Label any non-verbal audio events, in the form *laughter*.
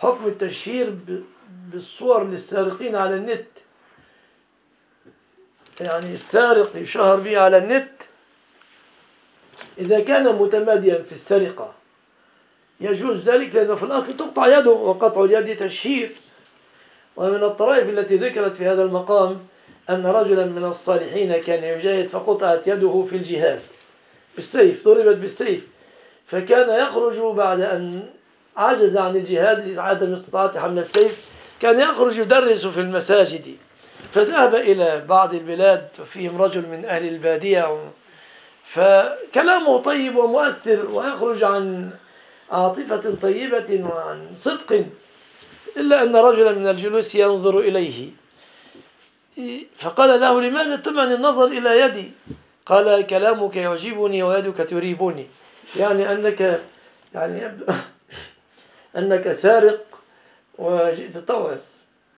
حكم التشهير بالصور للسارقين على النت. يعني السارق يشهر به على النت. إذا كان متماديا في السرقة يجوز ذلك لأنه في الأصل تقطع يده وقطع اليد تشهير. ومن الطرائف التي ذكرت في هذا المقام أن رجلا من الصالحين كان يجاهد فقطعت يده في الجهاد بالسيف ضربت بالسيف فكان يخرج بعد أن عجز عن الجهاد لعدم استطاعة حمل السيف كان يخرج يدرس في المساجد. فذهب إلى بعض البلاد وفيهم رجل من أهل البادية. فكلامه طيب ومؤثر ويخرج عن عاطفة طيبة وعن صدق إلا أن رجلا من الجلوس ينظر إليه. فقال له لماذا تمعني النظر إلى يدي؟ قال كلامك يعجبني ويدك تريبني. يعني أنك يعني *laughs* أنك سارق وجئت توعس